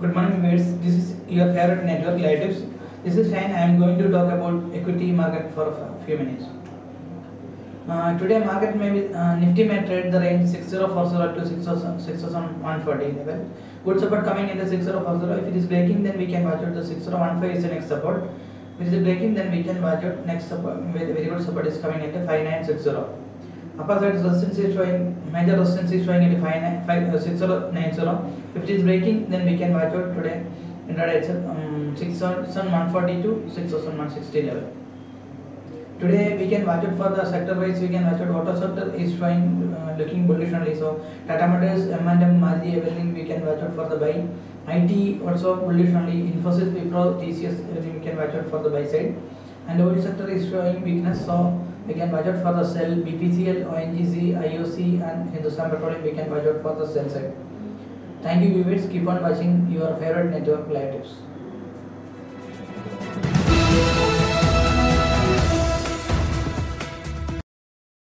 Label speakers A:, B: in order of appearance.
A: Good morning, viewers. This is your favorite network Live Tips. This is Shine. I am going to talk about equity market for a few minutes. Uh, today market may be uh, Nifty may trade the range 6040 to 6000 6140 level. Good support coming in the 6040. If it is breaking, then we can watch out the 6015 is the next support. If it is breaking, then we can watch out next support. Very good support is coming in the 5960. Upper side is showing major resistance is showing in the 6090. If it is breaking, then we can watch out today. Intraday itself um, 6140 to 6160 level. Today we can watch out for the sector wise. We can watch out auto sector is showing uh, looking bullish only. So Tata Motors, M&M, Maruti, everything we can watch out for the buy. IT also bullish only. Infosys, Wipro, TCS, everything we can watch out for the buy side. And oil sector is showing weakness. So we can out for the sell. BPCL, ONGC, IOC, and Hindustan Petroleum we can out for the side. Thank you viewers. Keep on watching your favorite network live tips.